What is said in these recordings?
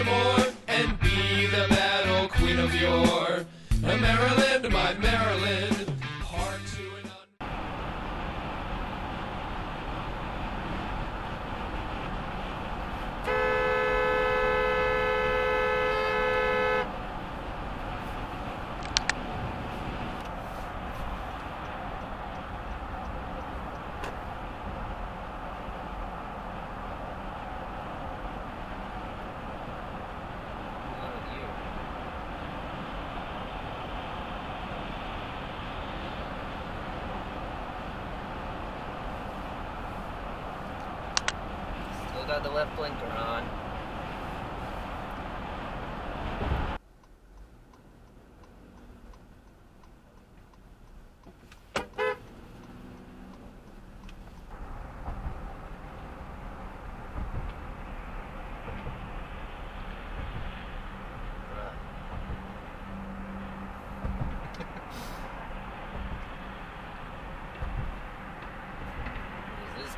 some more and be the battle queen of yore. Maryland, my Maryland. Got the left blinker on.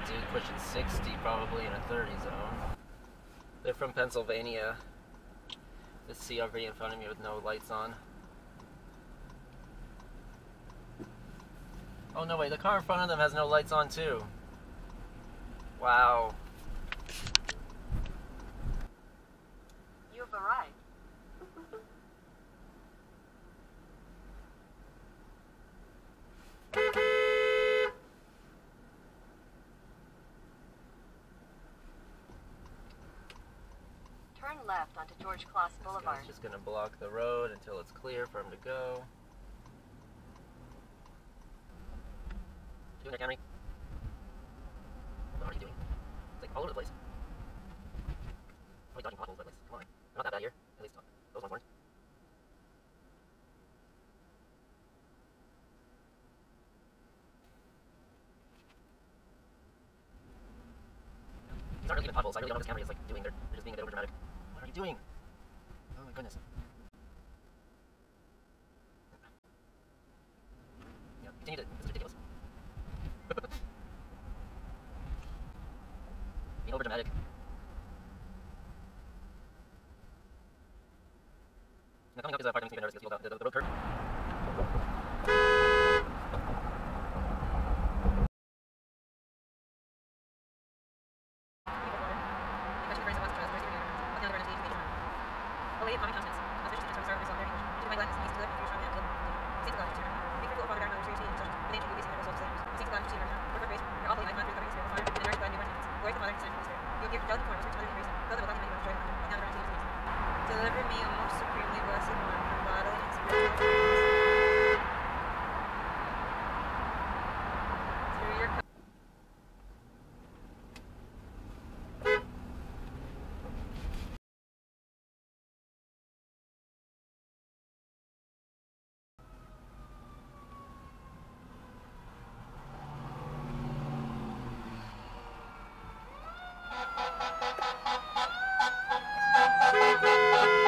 This dude pushing 60 probably in a 30 zone. They're from Pennsylvania. This CRV in front of me with no lights on. Oh no, wait, the car in front of them has no lights on too. Wow. You have arrived. Left onto George Kloss Boulevard. guy's just gonna block the road until it's clear for him to go. Doing it, Henry. What are you doing? It's like all over the place. Oh, dodging potholes, like, come on. Not that bad here. At least uh, those ones weren't. These aren't really even potholes. I really don't know what this camera is like doing. They're, they're just being a bit over dramatic. What are you doing? Oh my goodness. Yeah, continue to. It's ridiculous. Being over dramatic. Now coming up is a part that makes me nervous because the, the, the road curve. Thank you.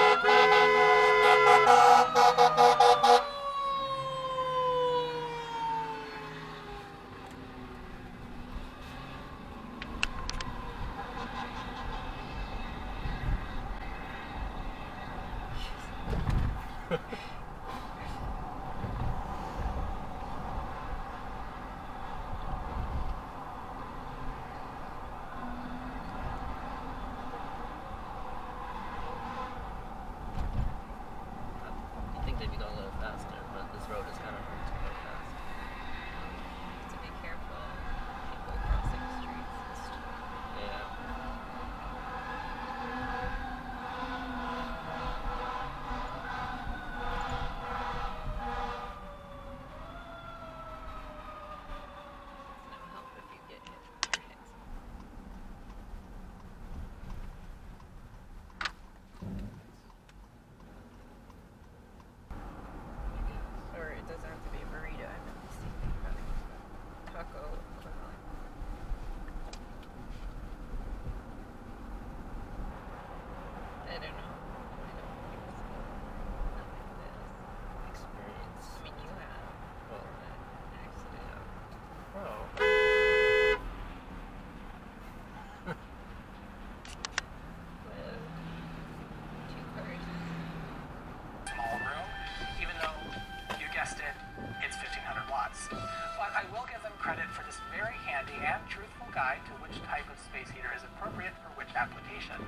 But I will give them credit for this very handy and truthful guide to which type of space heater is appropriate for which application.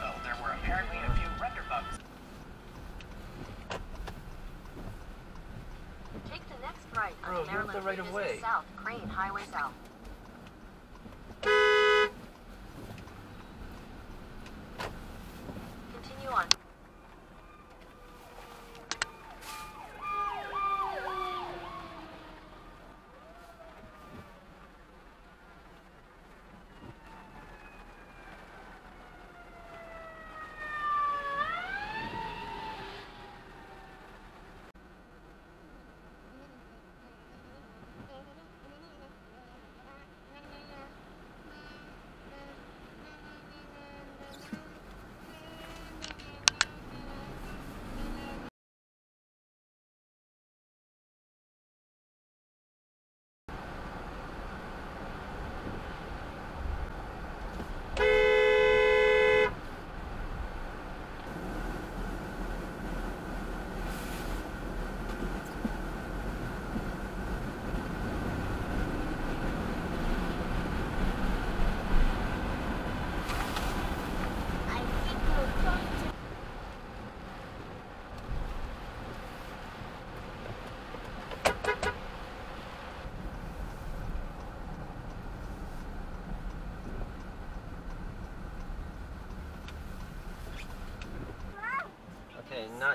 Though there were apparently a few render bugs. Take the next right Bro, onto Maryland the right of way. South, Crain Highway South. Continue on.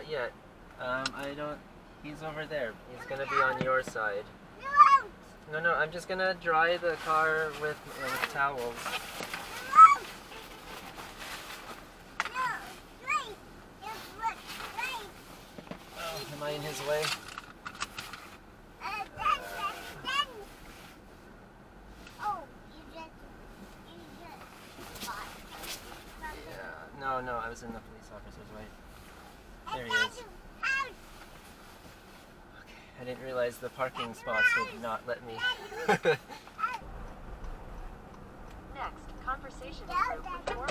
Not yet. Um, I don't. He's over there. He's gonna be on your side. No, no. I'm just gonna dry the car with uh, towels. Oh, am I in his way? Yeah. No, no. I was in the police officer's way. There he is. Okay. I didn't realize the parking spots would not let me. Next, conversation group with four